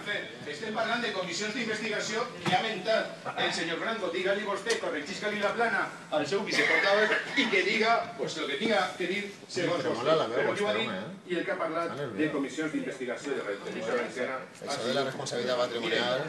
vostè. Estem parlant de comissions d'investigació que ha mentat el senyor Franco. Digue-li vostè, corregisca-li la plana al seu viceportaveu i que diga pues, el que tinga que dir segons Se vostè. Este ¿eh? el que ha parlat Està de nerviós. comissions d'investigació de la televisió valenciana Això de la responsabilitat patrimonial...